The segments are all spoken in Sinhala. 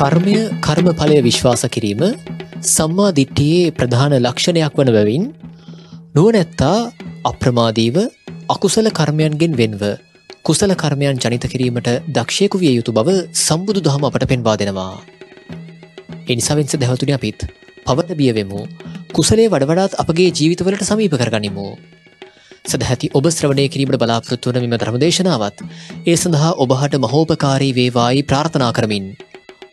කර්මය කර්මඵලය විශ්වාස කිරීම සම්මා දිට්ටියේ ප්‍රධාන ලක්ෂණයක් වන බැවින් නුවනැත්තා අප්‍රමාදීව අකුසල කර්මයන්ගෙන් වෙන්ව කුසල කර්මයන් ජනිත කිරීමට දක්ෂයකු විය යුතු බව සම්බුදු දහම අපට පෙන්වා දෙනවා. එනිසාවෙන්ස දැවතුනි අපිත් පවත බියවෙමු කුසලේ වඩවඩාත් අපගේ ජීවිතවලට සමීප කරගනිමු. සදහැති ඔබ ශ්‍රවණය කිරීමට බලාපොරොත්තු වන මෙම ධර්මදේශනාවත් ඒ සඳහා ඔබහට මහෝපකාරී වේවායි ප්‍රාර්ථනා කරමින්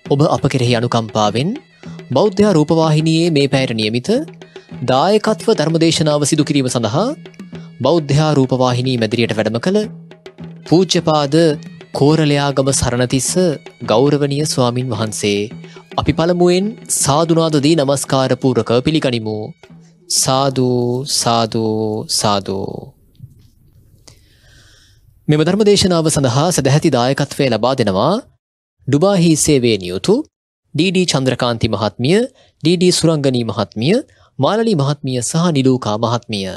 ඔබ අප කෙරෙහි අනුකම්පාවෙන් බෞද්ධ රූපවාහිනියේ මේ පැයට නියමිත දායකත්ව ධර්මදේශනාව සිදු කිරීම සඳහා බෞද්ධයා රූපවාහිනී මැදිරියට වැඩම කළ පූජ්‍යපාද කෝරලයාගම සරණතිස්ස ගෞරවනය ස්වාමින් වහන්සේ අපි පළමුුවෙන් සාධනාදදී නමස්කාරපූරක පිළිගනිමු සාධූ සාධූ සාධූ. මෙම ධර්මදේශනාව සඳහා සැදැහැති දායකත්වය ලබා දෙනවා ඩුබාහි සේවේ නියුතු ඩඩ චන්ද්‍රකාන්ති මහත්මිය ඩඩ සුරංගනී මහත්මිය මාලලි මහත්මිය සහ නිලූකා මහත්මිය.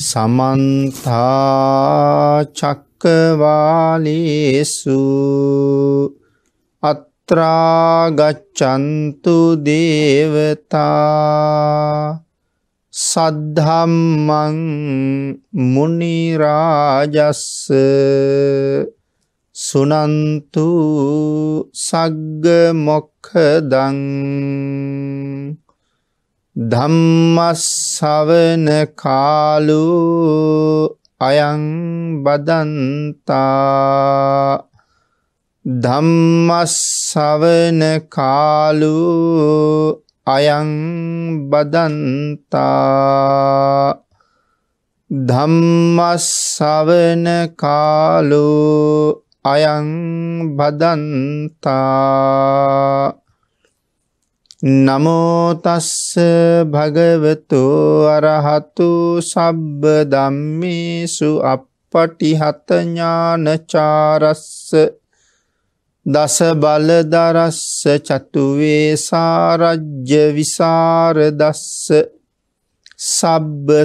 සමන්තාචක්කවාලේසු අත්‍රාගච්චන්තු දේවතා සද්ධම්මං මුනිරාජස්ස සුනන්තු සග්ග මොක්ඛදං ධම්මස්සවන කාලු අයං බදන්තා ධම්මස්සවන කාලු අයං බදන්තා ධම්මස්සවන කාලු අයං බදන්තා। නමෝතස්ස භගවතු අරහතු සබ්බ දම්මිසු අපපටිහතඥානචාරස්ස දස බලදරස්ස චතුවේ සාරජ්‍ය විසාරදස්ස। සබ්බ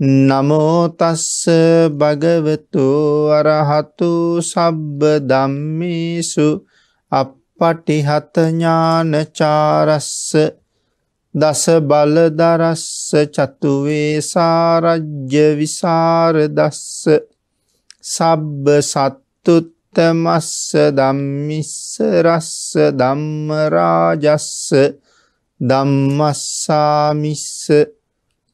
නමෝ තස්ස භගවතු අරහතු සබ්බ ධම්මේසු අප්පටිහත ඥානචාරස්ස දස බලදරස්ස චතු වේසාරජ්‍ය විසරදස්ස සබ්බ සත්තුත් උත්තමස්ස දම්මිස්ස රස්ස ධම්මරාජස්ස ධම්මස්සාමිස්ස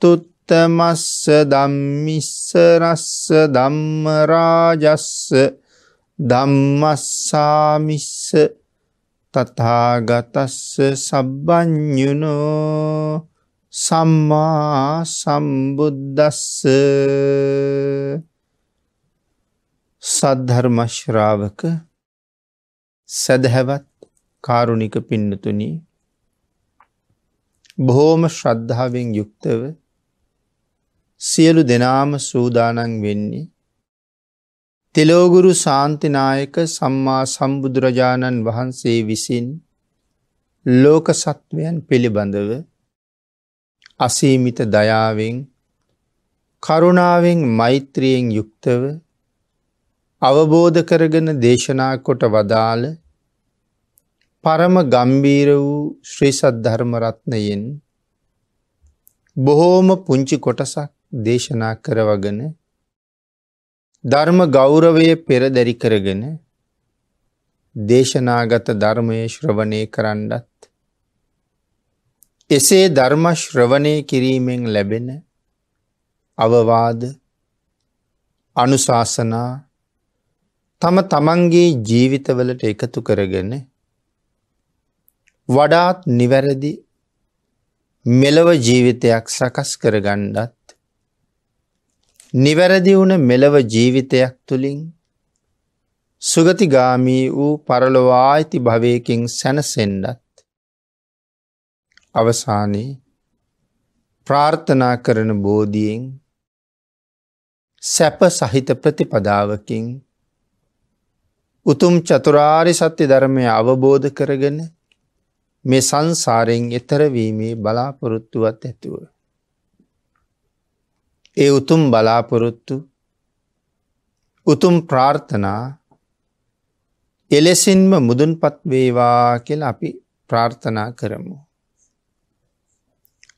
සත්තුත්තමස්ස ධම්මිස්ස රස්ස ධම්මරාජස්ස ධම්මස්සාමිස්ස තථාගතස්ස සබ්බඤුනෝ සම්මා සම්බුද්දස්ස සද්ධර්මශ්‍රාවක සැදැහැවත් කාරුණික පින්නතුනි බොහෝම ශ්‍රද්ධාවෙන් යුක්තව සියලු දෙනාම සූදානන් වෙන්නේ. තෙලෝගුරු ශාන්තිනායක සම්මා සම්බුදුරජාණන් වහන්සේ විසින් ලෝක සත්වයන් පිළිබඳව අසීමිත දයාවෙන් කරුණාවෙන් මෛත්‍රියෙන් යුක්තව අවබෝධ කරගෙන දේශනා කොට වදාළ පරම ගම්බීර වූ ශ්‍රී සද්ධර්මරත්නයෙන් බොහෝම පුංචි කොටසක් දේශනා කරවගෙන ධර්ම ගෞරවය පෙරදැරි කරගෙන දේශනාගත ධර්මය ශ්‍රවණය කරන්නත් එසේ ධර්ම ශ්‍රවණය කිරීමෙන් ලැබෙන අවවාද අනුශාසනා තම තමන්ගේ ජීවිතවලට එකතු කරගෙන වඩාත් නිවැරදි මෙලව ජීවිතයක් සකස් කරගණ්ඩත් නිවැරදි වුණ මෙලව ජීවිතයක් තුළින් සුගතිගාමී වූ පරලොවායිති භවයකින් සැනසෙන්ඩත් අවසානයේ ප්‍රාර්ථනා කරන බෝධියෙන් සැප සහිත ප්‍රතිපදාවකින් උතුම් චතුරාරි සත්‍ය ධර්මය අවබෝධ කරගෙන මේ සංසාරයෙන් එතරවීමේ බලාපොරොත්තුවත් ඇතුව. ඒ උතුම් බලාපොරොත්තු උතුම් ප්‍රාර්ථනා එලෙසින්ම මුදුන්පත් වේවා කියල අපි ප්‍රාර්ථනා කරමු.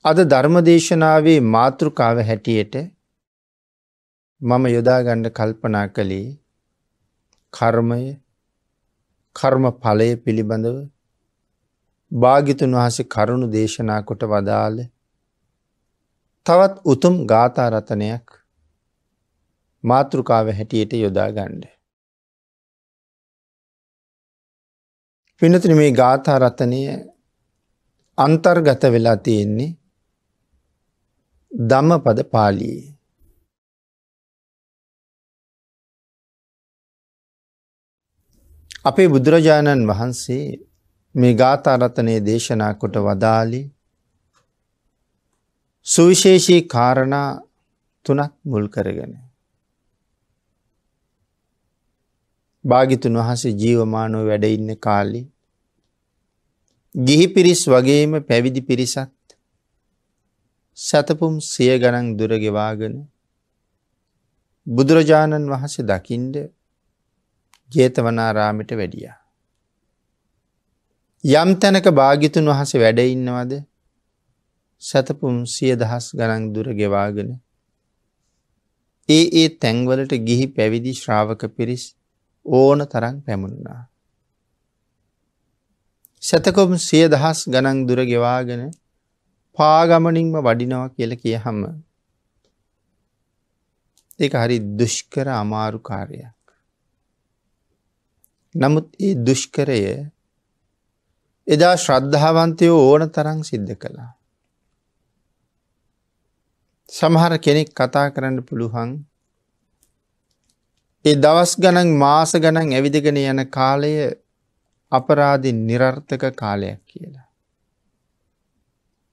අද ධර්මදේශනාවේ මාතෘකාව හැටියට මම යොදාගණ්ඩ කල්පනා කළේ කර්මය කර්ම ඵලය පිළිබඳව භාගිතුන් වහසේ කරුණු දේශනා කොට වදාළ තවත් උතුම් ගාථාරතනයක් මාතෘකාව හැටියට යොදාගණ්ඩ. පිනතුන මේ ගාථාරතනය අන්තර්ගත වෙලා තියෙන්නේ ධම්මපද පාලියේ. අපේ බුදුරජාණන් වහන්සේ මේ ගාථාරතනය දේශනා කොට වදාලි සුවිශේෂී කාරණා තුනක් මුල් කරගෙන. භාගිතුන් වහසේ ජීවමානෝ වැඩඉන්න කාලි ගිහි පිරිස් වගේම පැවිදි පිරිසත් සැතපුම් සිය ගණන් දුරගෙවාගෙන බුදුරජාණන් වහන්සේ දකිින්ඩ ජේතවනාරාමිට වැඩිය. යම් තැනක භාගිතුන් වහස වැඩඉන්නවද සැතපුම් සිය දහස් ගණන් දුර ගෙවාගෙන ඒ ඒ තැන්වලට ගිහි පැවිදි ශ්‍රාවක පිරිස් ඕන තරන් පැමුණුනා. සැතකොම් සිය දහස් ගණන් දුර ගෙවාගෙන පාගමනින්ම වඩිනවා කියල කිය හම ඒක හරි දුෂ්කර අමාරු කාරයක්. නමුත් ඒ දුෂ්කරය එදා ශ්‍රද්ධාවන්තයෝ ඕන තරං සිද්ධ කළා. සමහර කෙනෙක් කතා කරන්න පුළුවන් ඒ දවස් ගණන් මාස ගණන් ඇවිදගෙන යන කාලය අපරාධි නිරර්ථක කාලයක් කියලා.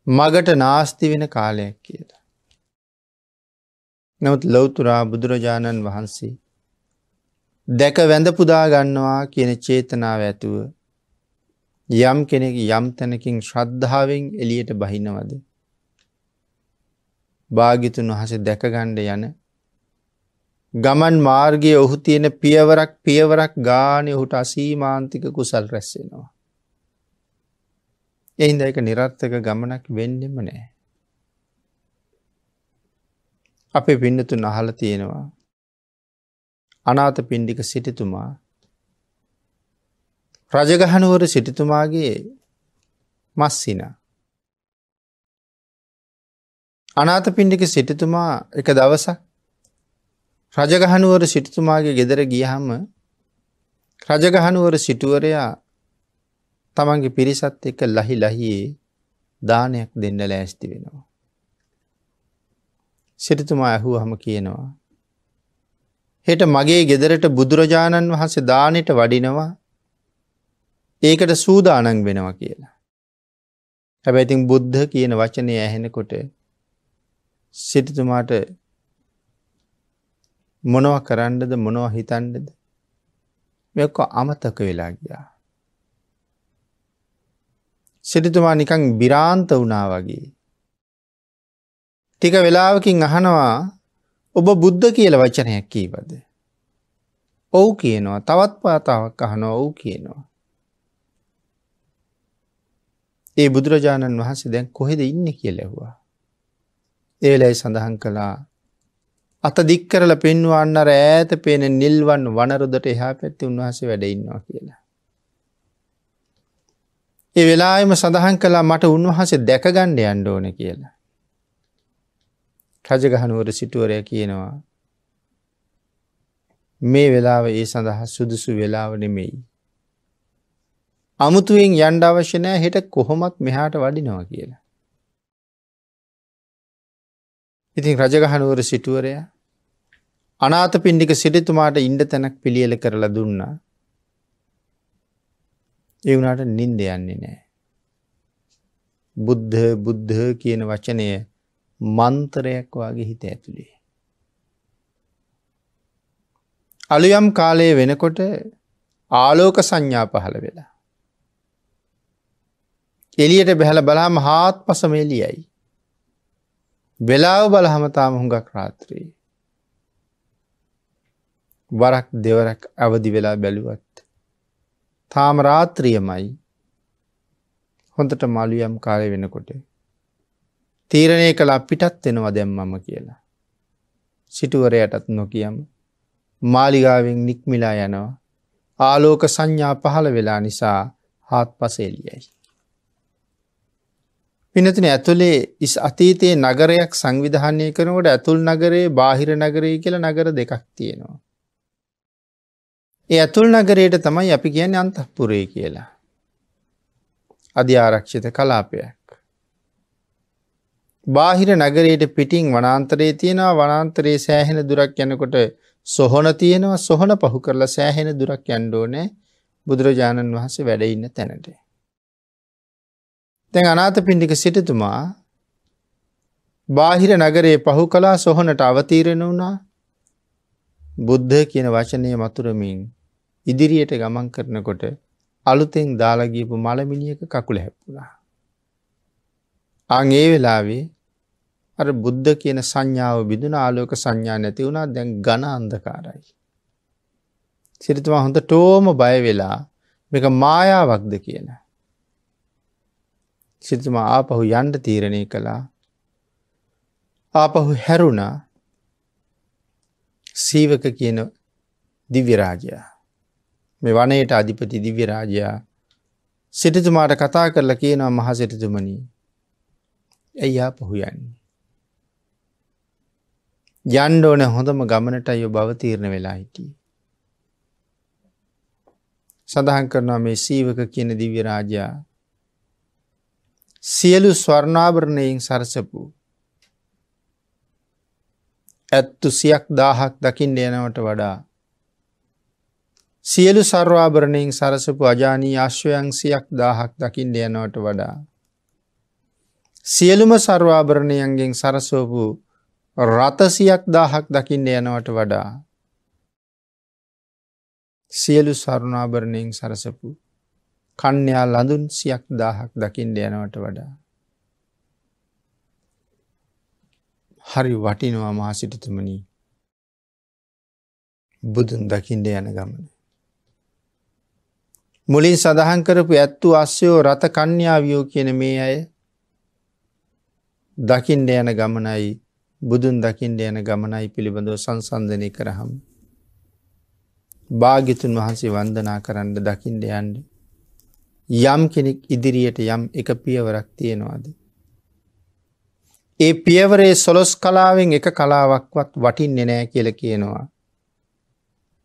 මගට නාස්ති වෙන කාලයක් කියලා. නමුත් ලොවතුරා බුදුරජාණන් වහන්සේ දැක වැඳ පුදා ගන්නවා කියන චේතනාව ඇතුව යම් කෙනෙක් යම් තැනකින් ශ්‍රද්ධාවෙන් එලියට බහිනවද. භාගිතුන් වහස දැකගණ්ඩ යන ගමන් මාර්ගය ඔහු තියෙන පියවරක් පියවරක් ගානය ඔහුට අසීමාන්තික කුසල් රැස්සෙනවා. එහින්ද එක නිරර්ථක ගමනක් වෙන්නෙම නෑ. අපේ පින්නතුන් අහල තියෙනවා අනාත පින්ඩික සිටිතුමා රජගහනුවර සිටිතුමාගේ මස්සින. අනාත පින්ඩික සිටිතුමා එක දවසක් රජගහනුවර සිටිතුමාගේ ගෙදර ගියහම රජගහනුවර සිටුවරයා තමන්ගේ පිරිසත් එක්ක ලහි ලහියේ දානයක් දෙන්න ලෑස්ති වෙනවා. සිටිතුමා ඇහුව හම කියනවා. හෙට මගේ ගෙදරට බුදුරජාණන් වහන්සේ දානයට වඩිනවා ඒකට සූදානන් වෙනවා කියලා. හැබැයිතින් බුද්ධ කියන වචනය ඇහෙනකොට සිටිතුමාට මොනව කරන්නද මොනව හිතන්ඩද මෙක්ක අමතක වෙලා ගියා. සිටිතුමා නිකං බිරාන්ත වුණා වගේ ටික වෙලාවකින් අහනවා ඔබ බුද්ධ කියල වචනයක් කීවද. ඔවු කියනවා තවත් පාතාවක් අහනවා ඔවු කියනවා. ඒ බුදුරජාණන් වහන්සේ දැන් කොහෙද ඉන්න කියලෙව්වා. ඒලයි සඳහන් කළා අත දික්කරල පෙන්වන්න ඈත පේන නිල්වන් වනරුදට එහා පැත්ති උන්වහස වැඩඉන්නවා කියලා. ඒ වෙලාම සඳහන් කලා මට උන්වහසේ දැකගණ්ඩ අන්ඩ ඕන කියලා. රජගහනුවර සිටුවරය කියනවා මේ වෙලාව ඒ සඳහා සුදුසු වෙලාව නෙමෙයි. අමුතුවෙන් යන්ඩ අවශ්‍යනෑ හෙට කොහොමත් මෙහාට වඩිනවා කියලා. ඉතින් රජගහනුවර සිටුවරය අනාත පින්ඩික සිටිතුමාට ඉන්ඩ තැනක් පිළියල කරලා දුන්නා. ඒ වුණට නින්ද යන්නේ නෑ. බුද්ධ බුද්ධ කියන වචනය මන්තරයක් වගේ හිත ඇතුළේ. අලුයම් කාලය වෙනකොට ආලෝක සංඥා පහළ වෙලා. එලියට බැහල බලාම හාත් පසමේලියයි. වෙලාව බලහමතාම හුඟක් රාත්‍රී. වරක් දෙවරක් අවදි වෙලා බැලුවත්. තාම රාත්‍රියමයි හොඳට මලුයම් කාලය වෙනකොට. තීරණය කලා පිටත් වෙනවා දැම්මම කියලා. සිටුවරයටත් නොකියම් මාලිගාවෙන් නික්මිලා යනවා. ආලෝක සංඥා පහළ වෙලා නිසා හාත් පසේලියයි. පිනතින ඇතුළේ ඉස් අතීතයේ නගරයක් සංවිධානය කරනකොට ඇතුල් නගරේ බාහිර නගරය කියල නගර දෙකක් තියෙනවා. ඒ ඇතුල් නගරයට තමයි අපි කියන්න අන්තපුරේ කියලා. අධි ආරක්ෂිත කලාපයක්. බාහිර නගරයට පිටිං වනාන්තරයේ තියෙනවා වනාන්තරයේ සෑහෙන දුරක් යනකොට සොහොන තියෙනවා සොහොන පහු කරලා සෑහෙන දුරක් යන්ඩෝනෑ බුදුරජාණන් වහන්සේ වැඩඉන්න තැනට. තැන් අනාත පින්ඩික සිටතුමා බාහිර නගරේ පහු කලා සොහොනට අවතීරෙන වුණා බුද්ධ කියන වචනය මතුරමින් ඉදිරියට ගමන් කරනකොට අලුතෙන් දාලගීපු මළමිනිියක කකුල හැප්පුුණා. අංඒ වෙලාවේ අර බුද්ධ කියන සංඥාව බිදුන ආලෝක සංඥා නැති වුණා දැන් ගණ අන්දකාරයි. සිරිතුමා හොඳ ටෝම බය වෙලා මේක මායාවක්ද කියන. සිතුමා ආපහු යන්ඩ තීරණය කළා ආපහු හැරුණා සීවක කියන දිව්‍යරාජයා මේ වනයට අධිපති දිව්‍යරාජයා සිටිතුමාට කතා කරලා කියනවා මහ සිටිතුමනී ඇයියා පහු යන්නේ. යන්ඩෝන හොඳම ගමනට අයෝ බවතීරණ වෙලා හිටිය. සඳහන් කරනවා මේ සීවක කියන දිව්‍ය රාජයා සියලු ස්වර්ණාභරණයෙන් සරසපු. ඇත්තු සියක් දාහක් දකිින් යනවට වඩා. සියලු සර්වාභරණයෙන් සරසපු අජානී අශ්වයන් සියක් දාහක් දකිින් යනවට වඩා. සියලුම සර්වාභරණයන්ගෙන් සරසෝපු රතසියක් දාහක් දකිින්ට යනවට වඩා. සියලු සරුණාභරණයෙන් සරසපු කන්‍යා ලඳුන් සියක් දාහක් දකිින්ට යනවට වඩා හරි වටිනවා මහසිටතුමනි බුදුන් දකිින්ට යන ගමන. මුලින් සඳහන් කරපු ඇත්තු අස්යෝ රත කන්‍යාවියෝ කියන මේ අය දකිින්ට යන ගමනයි බුදුන් දකිින්ට යන ගමනයි පිළිබඳව සංසන්ධනය කරහම්. භාගිතුන් වහන්සේ වන්දනා කරන්න දකිින්ට යන්ඩ. යම් කෙනෙක් ඉදිරියට යම් එක පියවරක් තියෙනවාද. ඒ පියවරේ සොලොස් කලාවෙන් එක කලාවක්වත් වටින්නේ නෑ කියල කියනවා.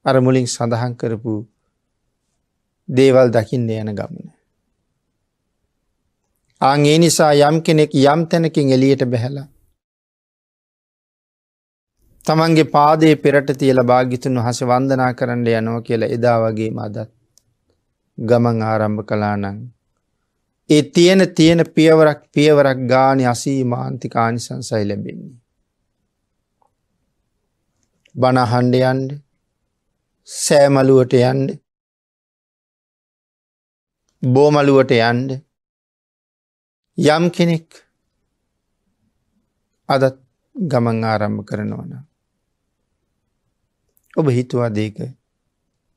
අර මුලින් සඳහන් කරපු දේවල් දකිින්ට යන ගමන. අං ඒ නිසා යම් කෙනෙක් යම් තැනකින් එලියට බැහැලා. තමන්ගේ පාදේ පෙරට තියල භාගිතුන් වහස වන්දනා කරන්න යනෝ කියලා එදා වගේ මදත් ගමන් ආරම්භ කලානං. ඒ තියෙන තියෙන පියවරක් පියවරක් ගානි අසී මාන්තිකානිසංසයි ලැබෙන්නේ. බණහන්ඩ යන්ඩ සෑමලුවට යන්ඩ බෝමලුවට යන්ඩ යම් කෙනෙක් අදත් ගමන් ආරම්භ කරනවන. ඔබ හිතුවා දේක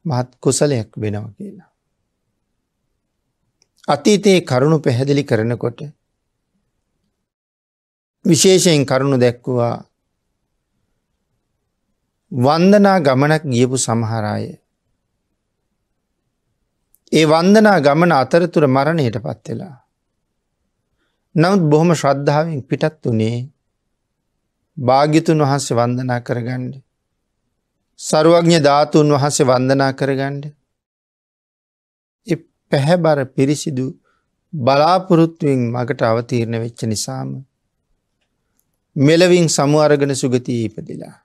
මහත් කුසලයක් වෙනව කියලා. අතීතයේ කරුණු පැහැදිලි කරනකොට විශේෂයෙන් කරුණු දැක්වවා වන්දනා ගමනක් ගියපු සමහරාය. ඒ වන්දනා ගමන අතරතුර මරණයට පත්වෙලා. නමුත් බොහොම ශ්‍රද්ධාවෙන් පිටත් වනේ භාග්‍යතුන් වහන්සේ වන්දනා කරගණ්ඩ. සරුවඥ ධාතුන් වහන්සේ වන්දනා කරගණ්ඩ. පැහැබර පිරිසිදු බලාපොරොත්තුවෙන් මගට අවතීරණ වෙච්ච නිසාම මෙලවින් සමු අරගෙන සුගතිය ඉපදිලා.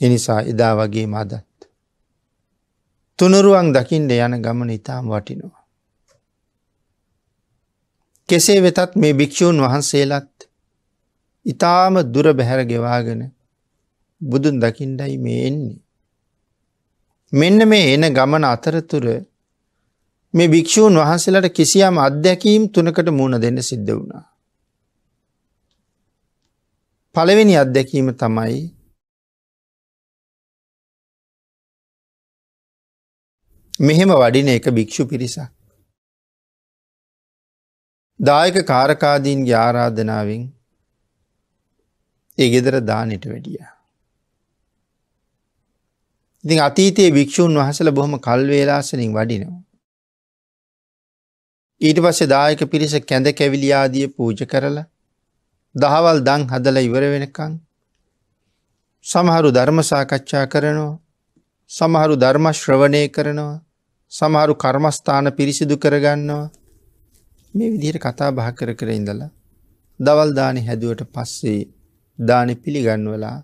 එනිසා එදා වගේ මදත්. තුනරුවන් දකිින්ට යන ගමන ඉතාම් වටිනවා. කෙසේ වෙතත් මේ භික්‍ෂූන් වහන්සේලත් ඉතාම දුර බැහැර ගෙවාගෙන බුදුන් දකිින්ඩයි මේ එන්නේ. මෙන්න මේ එන ගමන අතරතුර මේ භික්‍ෂූන් වහන්සේලට කිසියම් අත්දැකීම් තුනකට මුණ දෙන්න සිද්ධ වුණා. පළවෙනි අත්දැකීම තමයි මෙහෙම වඩින එක භික්‍ෂු පිරිසක්. දායක කාරකාදීන්ගේ ආරාධනාවෙන් ඒ ගෙදර දානට වැඩිය. ඉතින් අතීතයේ භික්‍ෂූන් වහසල බොහොම කල්වේලාසනින් වඩිනවා. ඊට පස්සේ දායක පිරිස කැඳ කැවිලියාදිය පූජ කරලා දහවල් දං හදල ඉවර වෙනකං සමහරු ධර්ම සාකච්ඡා කරනවා සමහරු ධර්ම ශ්‍රවණය කරනවා සමහරු කර්මස්ථාන පිරිසිදු කරගන්නවා මේ විදිහට කතා බහ කර කර ඉඳලා දවල් දානි හැදුවට පස්සේ දානි පිළිගන්වලා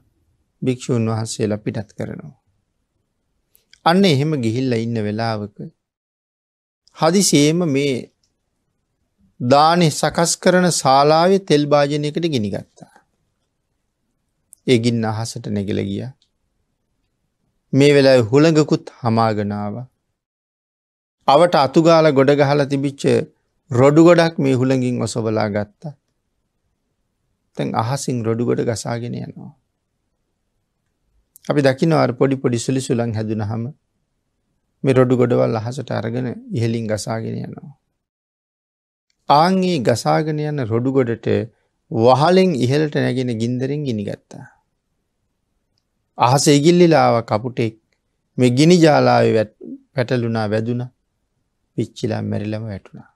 භික්‍ෂූන් වහන්සේලා පිටත් කරනවා. අන්න එහෙම ගිහිල්ල ඉන්න වෙලාවක හදිසේම මේ දානෙ සකස් කරන ශාලාවේ තෙල් භාජනයකට ගිනිගත්තා. ඒ ගින්න අහසට නැගල ගිය. මේ වෙලා හුළඟකුත් හමාගනාව. අවට අතුගාල ගොඩ ගහල තිබිච්ච රොඩු ගොඩක් මේ හුළඟින් ඔසවලා ගත්තා. තැන් අහසින් රොඩු ගොඩ ගසාගෙන යනවා. අපි දකිනවාර පොඩි පොඩි සුලි සුලන් හැදුන හම මේ රොඩු ගොඩවල් අහසට අරගෙන ඉහලින් ගසාගෙන යනවා. ආංගේ ගසාගෙන යන රොඩු ගොඩට වහලෙන් ඉහලට නැගෙන ගින්දරෙන් ගිනිගත්තා. අහස ඉගිල්ලිලාව කපුටෙක් මේ ගිනි ජාලාව පැටලුනා වැදුන පිච්චිලා මැරිලම වැටුණා.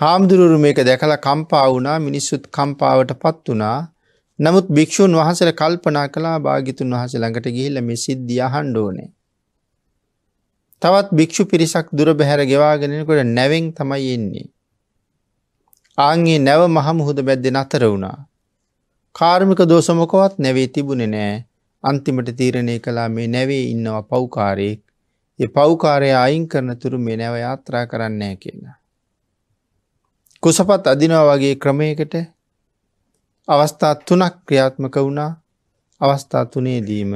හාමුදුරුරු මේක දැකලා කම්පා වුණා මිනිස්සුත් කම්පාවට පත් වනා නමුත් භික්‍ෂූන් වහසල කල්පනා කලා භාගිතුන් වහස ළඟට ගිහිල්ල මෙ සිද්ධිය හන්ඩෝනේ. තවත් භික්‍ෂු පිරිසක් දුර බැහැර ගෙවාගෙනකොට නැවෙන් තමයි එන්නේ. ආන්ගේ නැව මහමුහුද බැද්දෙ අතර වුණා. කාර්මික දෝසමොකවත් නැවේ තිබුණෙ නෑ අන්තිමට තීරණය කලා මේ නැවේ ඉන්නවා පව්කාරයෙක් ඒ පව්කාරය අයින් කරන තුරු මේ නැව යාත්‍රා කරන්නෑ කියලා. කුසපත් අදිනවා වගේ ක්‍රමයකට අවස්ථා තුනක් ක්‍රියාත්මක වුණා අවස්ථා තුනේදීම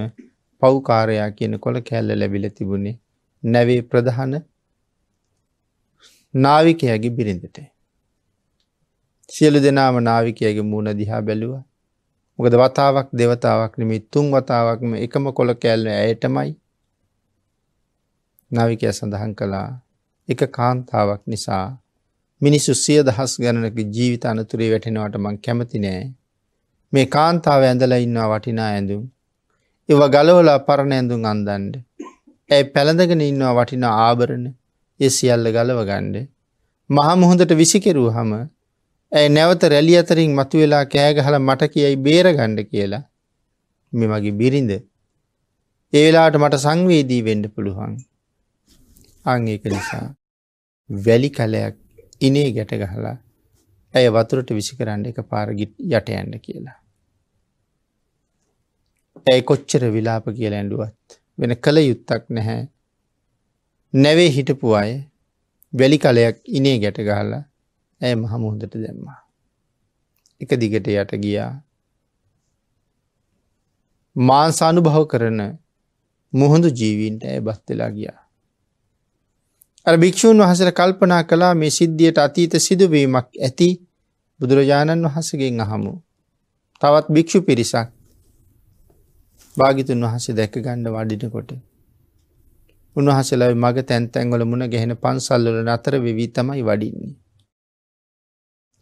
පව්කාරයා කියන කොළ කැල්ල ලැබිල තිබුණේ නැවේ ප්‍රධාන නාවිකයගේ බිරිඳට. සියලු දෙනාම නාවිකයගේ මූුණ දිහා බැලුව. මොකද වතාවක් දෙවතාවක් නෙමි තුන් වතාවක්ම එකම කොළ කෑල්ල ඇයටමයි නාවිකය සඳහන් කළා එක කාන්තාවක් නිසා මිනිස්සු සිය දහස් ගණනක ජීවිත අනතුරේ වැටෙනවට මං කැමති නෑ. මේ කාන්තාව ඇඳලා ඉන්නවා වටිනා ඇඳුම්. ඒව ගලවලා පරණ ඇඳුම් අන්දන්ඩ. ඇයි පැළඳගෙන ඉන්නවා වටිනා ආභරණ ඒ සියල්ල ගලව ගණ්ඩ. මහමුහොඳට විසිකෙරූ හම ඇයි නැවත රැලි අතරින් මතු වෙලා කෑගහල මට කියයි බේරගණ්ඩ කියලා මෙමගේ බිරිඳ. ඒලාට මට සංවේදී වෙන්ඩ පුළුවන්. අංඒක නිසා. වැලි කලයක් ඉනේ ගැට ගහලා ඇය වතුරට විසි කරන්න එක පාරගිත් යට ඇන්ඩ කියලා. ඇයි කොච්චර විලාප කියල ඇඩුවත් වෙන කළ යුත්තක් නැහැ. නැවේ හිටපු අය වැලි කලයක් ඉනේ ගැට ගහලා ඇය මහමුහොදට දැම්මා. එක දිගට යට ගියා. මාන්සානු භව කරන මුහොඳු ජීවීන්ට ඇය බස්තලා ගියා. අර භික්‍ෂූන් වහසර කල්පනා කලා මේ සිද්ධියට අතීත සිදුවීමක් ඇති බුදුරජාණන් වහන්සගෙන් අහමු. තවත් භික්‍ෂු පිරිසක් භාගිතුන් වහසේ දැක ගණ්ඩ වඩිනකොට. උන්වහසලයි මග තැන්තැන්ගොල මුණ ගැහෙන පන්සල්ලල නතර වෙවී තමයි වඩින්නේ.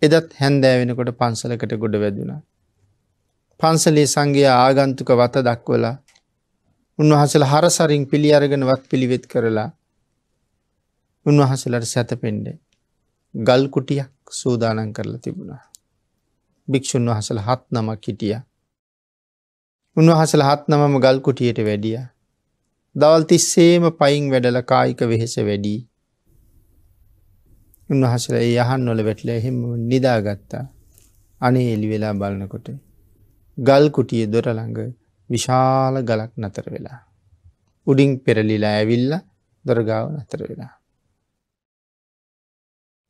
එදත් හැන්දෑ වෙනකොට පන්සලකට ගොඩ වැදුනා. පන්සලේ සංගේ ආගන්තුක වත දක්වලා උන්වහසල හරසරින් පිළි අරගෙන වත් පිළිවෙත් කරලා උන්වහසලට සැතපෙන්ඩ ගල් කුටියක් සූදානන් කරලා තිබුණා. භික්‍ෂූන් වහසල හත් නමක් හිටිය. උන්වහසල හත් නමම ගල් කුටියට වැඩිය. දවල් තිස්සේම පයින් වැඩල කායික වෙහෙස වැඩී. උන්වහසල ඒ යහන් නොල වැටල එහෙම නිදාගත්තා අනේ එලි වෙලා බලනකොට. ගල් කුටිය දොරළඟ විශාල ගලක් නතර වෙලා. උඩින් පෙරලිලා ඇවිල්ල දොරගාව නතර වෙලා.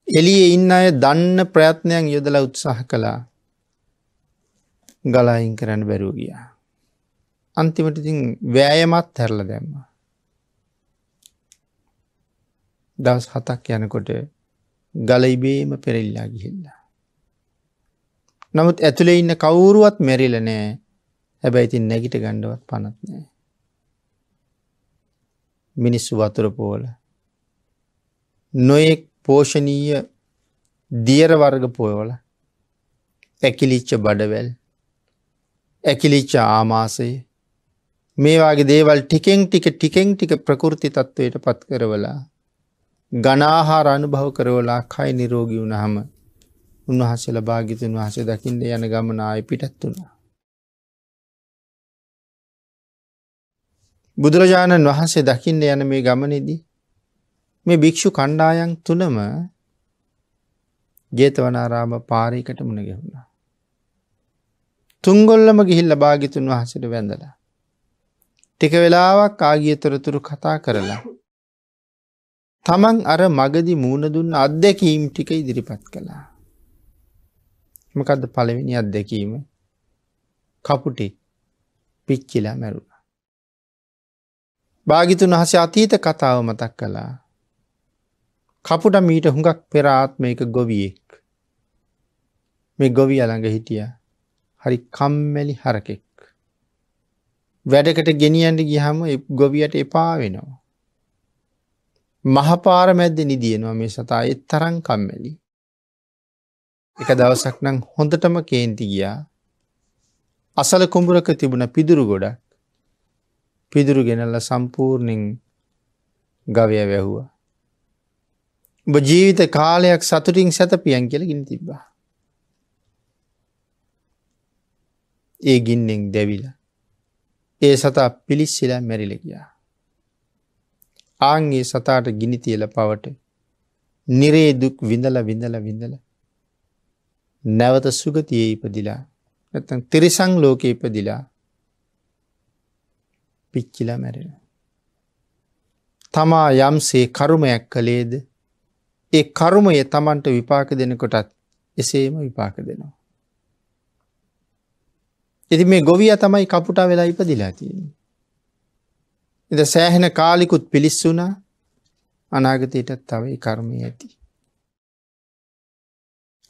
එලිය ඉන්න අය දන්න ප්‍රයත්නයක් යොදල උත්සාහ කළා ගලායින් කරන්න බැරූ ගියා. අන්තිමට ඉතින් වෑයමත් හැරල දැම්ම. දවස් හතක් යනකොට ගලයිබේම පෙරල්ලා ගිහිල්ලා. නමුත් ඇතුළේ ඉන්න කවුරුවත් මැරිල නෑ හැබැයි ඉතින් නැගිට ගණ්ඩවත් පනත් නෑ. මිනිස්සු වතුර පෝල නොයෙක් පෝෂණීය දියර වර්ග පොයවල ඇකිලිච්ච බඩවැල් ඇකිලිච්ච ආමාසය මේවාගේ දේවල් ටිකෙන් ටික ටිකෙන් ටික ප්‍රකෘති තත්ත්වයට පත් කරවලා ගනාහාර අනුභව කරවලා කයි නිරෝගි වුණහම උන්වහසල භාගිතුන් වහස දකිින්ට යන ගමනාය පිටත් වුණා. බුදුරජාණන් වහන්සේ දකිින්ට යන මේ ගමනෙදී මේ භික්‍ෂු කණ්ඩායන් තුනම ජේතවනාරාම පාරීකට මුණ ගැහුණා. තුංගොල්ලම ගිහිල්ල භාගිතුන් වහසට වැඳලා. ටික වෙලාවක් ආගිය තොරතුරු කතා කරලා. තමන් අර මගදි මූුණ දුන්න අත්දැකීම් ටික ඉදිරිපත් කළා. මකදද පළවෙනි අත්දැකීම කපුටි පිච්චිලා මැරුණ. භාගිතුන් වහස අතීත කතාව මතක් කලා කපුට මීට හුඟක් පෙරාත්මයක ගොවියෙක්. මේ ගොවි අළඟ හිටිය. හරි කම්මැලි හරකෙක්. වැඩකට ගෙනියන්ට ගිහම ගොවියට එපා වෙනවා. මහපාර මැද්ද නිදියනවා මේ සතා. එත් තරං කම්මැලි. එක දවසක් නම් හොඳටම කේන්ති ගියා. අසල කුඹුරක තිබුණ පිදුරු ගොඩක්. පිදුරු ගෙනල්ල සම්පූර්ණෙන් ගවය වැැහුවා. ඔබ ජීවිත කාලයක් සතුටින් සැතපියන් කියලගින් තිබ්බා. ඒ ගින්නෙන් දැවිල. ඒ සතා පිලිස්සිලා මැරිලගියා. ආන්ගේ සතාට ගිනි තියල පවට නිරේ දුක් විඳල විඳල විඳල නැවත සුගතියේ ඉපදිලා නැතන් තිරිසං ලෝක ඉපදිලා පිච්චිලා මැරෙන. තමා යම්සේ කරුමයක් කළේද ඒ කරුමය තමන්ට විපාක දෙනකොටත් එසේම විපාක දෙනවා. ඉති මේ ගොවිය තමයි කපුටා වෙලා ඉපදිලා තියෙන. එද සෑහෙන කාලිකුත් පිලිස්සුනා අනාගතයටත් තවයි කර්මය ඇති.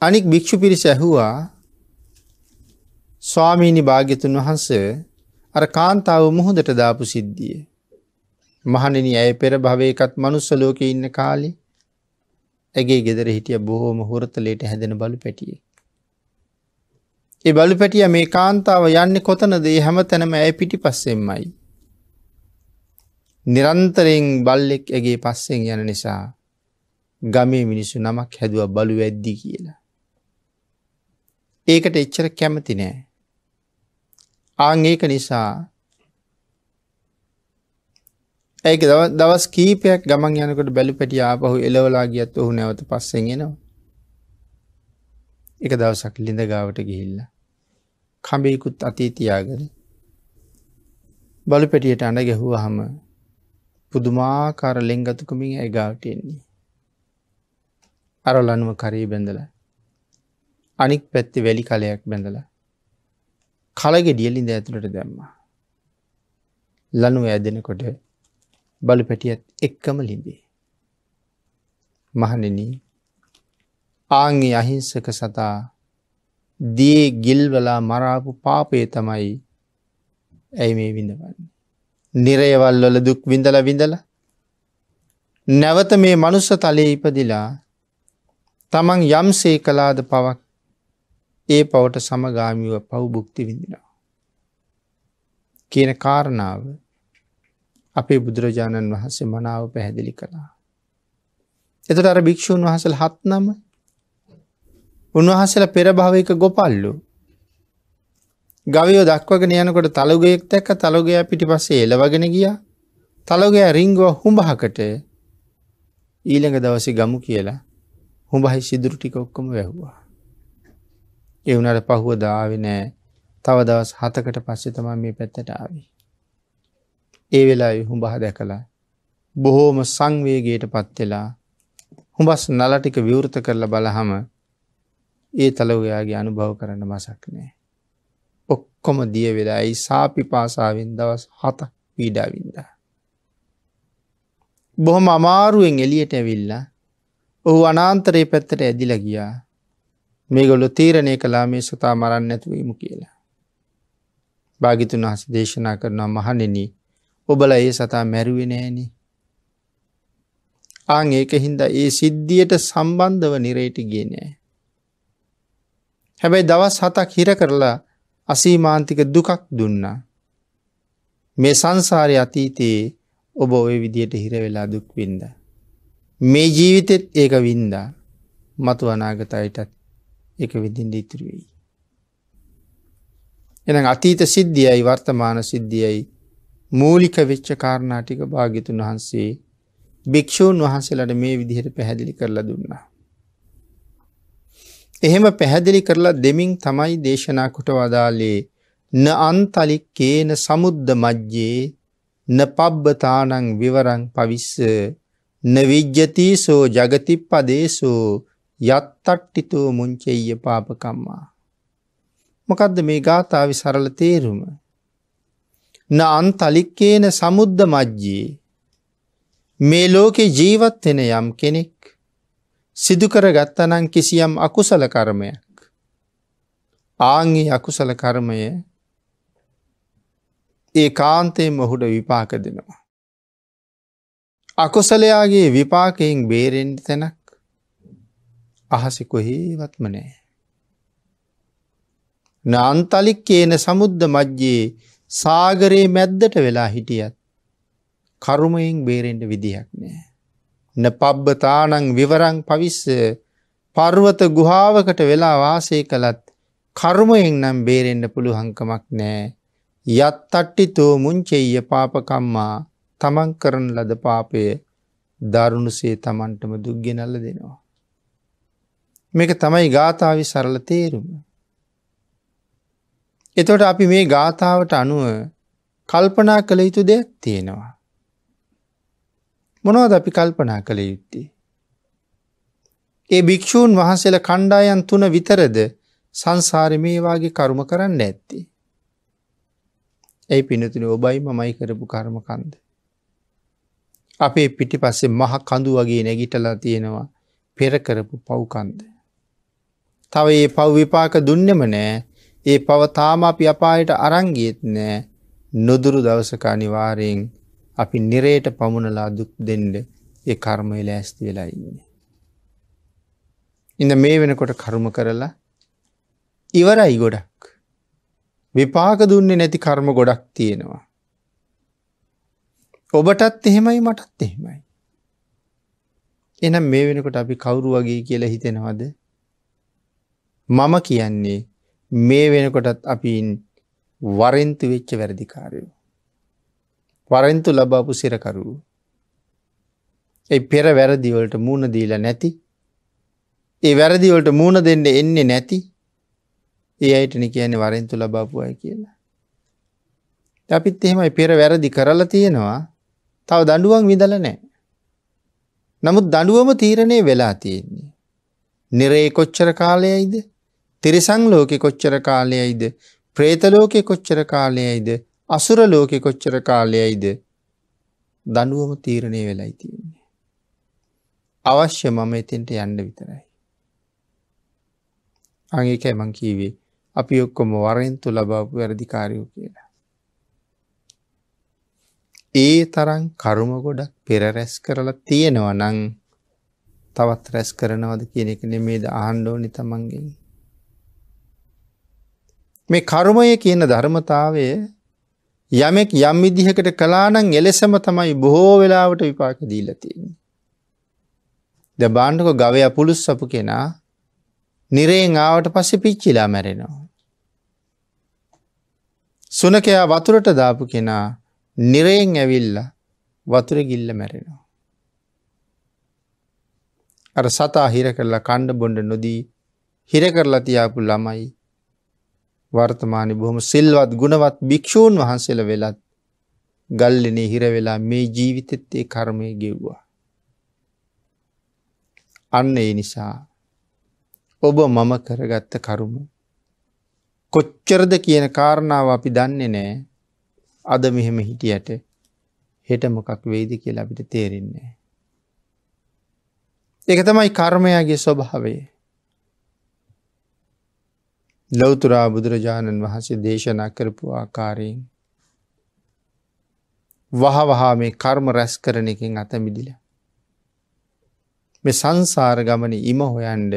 අනික් භික්‍ෂු පිරිස ඇහුවා ස්වාමීණි භාග්‍යතුන් වහන්ස අර කාන්තාව මුහොදට දාපු සිද්ධිය. මහණනි ඇය පෙර භවයකත් මනුස්සලෝක ඉන්න කාලි ඇගේ ගෙදර හිටිය බොහෝම හොරතලයට හැදෙන බලු පැටියෙක්. ඒ බලු පැටිය මේ කාන්තාව යන්න කොතනද ඒ හැම තැනම ඇය පිටි පස්සෙන්මයි. නිරන්තරයෙන් බල්ලෙක් ඇගේ පස්සෙන් යන නිසා ගමේ මිනිස්සු නමක් හැදුව බලු ඇද්දි කියලා. ඒකට එච්චර කැමති නෑ. ආං ඒක නිසා ඒක දවස් කීපයක් ගමන් යනකොට බැලි පැටිය ආපහු එලවලා ගියත් ඔහු නැවත පස්සෙන් එනවා. එක දවසක් ලිඳ ගාවට ගිහිල්ල. කඹයකුත් අතීතියාගෙන බලු පැටියට අඩ ගැහුව හම පුදුමාකාර ලෙංගතුකමින් ඇගාවට එන්නේ. අර ලනුව කරී බැඳල අනික් පැත්ති වැලි කලයක් බැඳල කලගෙ ඩියලින්ද ඇතුළට දැම්ම. ලනුව ඇදෙනකොට බලු පැටියත් එක්කම ලිබේ. මහනෙන ආංගේ අහිංසක සතා දී ගිල්වලා මරාපු පාපය තමයි ඇයි මේ විඳවන්න. නිරයවල්වල දුක් විඳල විඳල නැවත මේ මනුස්ස තලයේ ඉපදිලා තමන් යම්සේ කලාද පවක් ඒ පවට සමගාමිව පව් බුක්ති විඳිනවා. කියන කාරණාව අපේ බුදුරජාණන් වහන්සේ මනාව පැහැදිලි කළා. එතට අර භික්‍ෂූන් වහසල් හත් නම උන්වහසල පෙරභාවයක ගොපල්ලු. ගවයෝ දක්වගෙන යනකොට තලුගයෙක් තැක්ක තලොගයා පිටි පස්සේ එලවගෙන ගිය තලොගයා රිංගුව හුඹහකට ඊළඟ දවස ගමු කියලා හුඹහයි සිදුරු ටික ඔක්කොම වැැහ්වා. එවුනට පහුව දාවෙ නෑ තව දවස් හතකට පස්සෙ තමා මේ පැත්තට ආවි. ඒ වෙලා හුඹහ දැකලා බොහෝම සංවේගයට පත්වෙලා හුඹස් නලටික විවෘත කරලා බලහම ඒ තලවයාගේ අනුභව කරන්න මසක් නෑ. ඔක්කොම දිය වෙලා ඇයි සාපි පාසාවෙන් දවස් හත පීඩාවින්ද. බොහොම අමාරුවෙන් එලියට ඇවිල්ලා ඔහු අනාන්තරයේ පැත්තට ඇදිල ගියා මේගොල්ලො තීරණය කලා මේ සතා මරන්න නැතුවීමු කියලා. භාගිතුන් වහස දේශනා කරනවා මහනෙන ඔබල ඒ සතා මැරුවෙනෑනේ ආං ඒක හින්දා ඒ සිද්ධියට සම්බන්ධව නිරේට ගෙනෑ. හැබැයි දවස් හතක් හිර කරලා අසීමාන්තික දුකක් දුන්නා. මේ සංසාරය අතීතයේ ඔබ ඔය විදියට හිර වෙලා දුක් වින්ද. මේ ජීවිතෙත් ඒක වින්දා මතු අනාගතයටත් එක විදින්ට ඉතුරුවෙයි. එන අතීත සිද්ධියයි වර්තමාන සිද්ධියයි මූලික වෙච්ච කාරණාටික භාගිතුන් වහන්සේ භික්‍ෂූන් වහන්සේලට මේ විදිහට පැහැදිලි කරලා දුන්නා. එහෙම පැහැදිලි කරලා දෙමින් තමයි දේශනා කොට වදාලේ න අන්තලික්කේන සමුද්ධ මජ්ජයේ න පබ්බතානං විවරං පවිස්ස න විජ්ජතිසෝ ජගතිප්පදේශෝ යත්තට්ටිතෝ මුංචෙయ్య පාපකම්මා. මොකදද මේ ගාථාවි සරල තේරුම. න අන්තලික්කේන සමුද්ධ මජ්ජයේ මේ ලෝකෙ ජීවත් වෙන යම් කෙනෙක් සිදුකර ගත්තනං කිසියම් අකුසල කර්මයක්. ආංගේ අකුසල කර්මය ඒ කාන්තයෙන් ඔහුට විපාක දෙනවා. අකුසලයාගේ විපාකයෙන් බේරෙන්ඩ තැනක් අහසි කොහේවත්ම නෑ. නාන්තලික් කියන සමුද්ධ මජ්ජයේ සාගරයේ මැද්දට වෙලා හිටියත් කරුමයෙන් බේරෙන්ට විදිහක් නෑ. න පබ්බතානං විවරං පවිස්ස පර්වත ගුහාාවකට වෙලා වාසය කළත් කර්මයෙන් නම් බේරෙන්න්න පුළුහංකමක් නෑ. යත් අට්ටිතෝ මුංචෙය පාපකම්මා තමන් කරන ලද පාපය දරුණුසේ තමන්ටම දුක්ගෙනල්ල දෙනවා. මේක තමයි ගාථාවි සරල තේරුම. එතොට අපි මේ ගාථාවට අනුව කල්පනා කළ යුතු දෙයක් තියෙනවා. මොනවද අපි කල්පනා කළ යුත්තේ. ඒ භික්‍ෂූන් වහන්සේල කණ්ඩායන් තුන විතරද සංසාර මේවාගේ කරුම කරන්න ඇත්ති. ඇයි පිනතින ඔබයි මමයි කරපු කර්ම කන්ද. අපේ පිටි පස්සේ මහ කඳු වගේ නැගිටලා තියෙනවා පෙර කරපු පව්කන්ද. තව ඒ පව් විපාක දුන්නෙම නෑ ඒ පව තාම අපි අපායට අරංගියත් නෑ නොදුරු දවසක අනිවාරයෙන් අපි නිරේට පමුණලා දුක් දෙන්ඩ ඒ කර්මය ලෑස්ති වෙලා ඉන්න. ඉඳ මේ වෙනකොට කරුම කරලා ඉවරයි ගොඩක්. විපාක දුන්නේ නැති කර්ම ගොඩක් තියෙනවා. ඔබටත් එහෙමයි මටත් එහෙමයි. එනම් මේ වෙනකොට අපි කවුරු වගේ කියලා හිතෙනවද මම කියන්නේ මේ වෙනකොටත් අපි වරෙන්තු වෙච්ච වැරදිකාරයෝ. වරෙන්තු ලබාපු සිරකරු. ඒ පෙර වැරදිවලට මූුණ දීලා නැති. ඒ වැරදිවලට මූුණ දෙන්න එන්නේ නැති ඒ අයිටන කියන්නේ වරෙන්තු ලබාපු අය කියලා. අපිත් එහෙමයි පෙර වැරදි කරලා තියෙනවා තව දඩුවන් විදල නෑ. නමුත් දඩුවම තීරණය වෙලා තියෙන්නේ. නිරේ කොච්චර කාලයයිද තිරිසං ලෝකෙ කොච්චර කාලයයිද ප්‍රේතලෝකෙ කොච්චර කාලයයිද අසුර ලෝකෙ කොච්චර කාලයයිද දනුවම තීරණය වෙලයි තියන්නේ. අවශ්‍ය මම එතෙන්ට යන්න විතරයි. අංඒකයි මං කීවේ අපි ඔක්කොම වරෙන්තු ලබාපු වැරදිකාරයෝ කියලා. ඒ තරන් කරුම ගොඩක් පෙරරැස් කරලා තියෙනව නං තවත් රැස් කරනවද කියන එක නෙමේද ආණ්ඩෝනි තමන්ගෙන්. මේ කරුමය කියන ධර්මතාවය යමෙක් යම් විදිහකට කලානං එලෙසම තමයි බොහෝ වෙලාවට විපාක දීලතියන්නේ. ද බාණ්ඩක ගවය පුළුස් සපු කෙනා නිරයෙන් ආවට පස්සෙ පිච්චිලා මැරෙනවා. සුනකයා වතුරට දාපු කෙනා නිරයෙන් ඇවිල්ල වතුර ගිල්ල මැරෙනවා. අර සතා හිර කරලා කණ්ඩ බොඩ නොදී හිර කරලා තියාපු ළමයි වර්තමානය බොහොම සිල්වත් ගුණවත් භික්‍ෂූන් වහන්සේල වෙලත් ගල්ලනේ හිර වෙලා මේ ජීවිතෙත්තේ කර්මය ගෙව්වා. අන්න ඒ නිසා ඔබ මම කරගත්ත කරුම. කොච්චරද කියන කාරණාව අපි දන්නේ නෑ අද මෙහෙම හිටියට හෙට මොකක් වෙයිද කියලා අපිට තේරෙන්නේ. එක තමයි කර්මයාගේ ස්වභාවේ. ලෞතුරා බුදුරජාණන් වහන්සේ දේශනා කරපු ආකාරයෙන් වහ වහා මේ කර්ම රැස් කරන එකින් අතමිදිල. මේ සංසාර ගමන ඉම හොයන්ඩ